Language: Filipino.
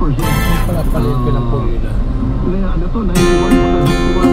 86%. Pala palengke lang po Kaya ano to, 91%, 91%, 91.33%.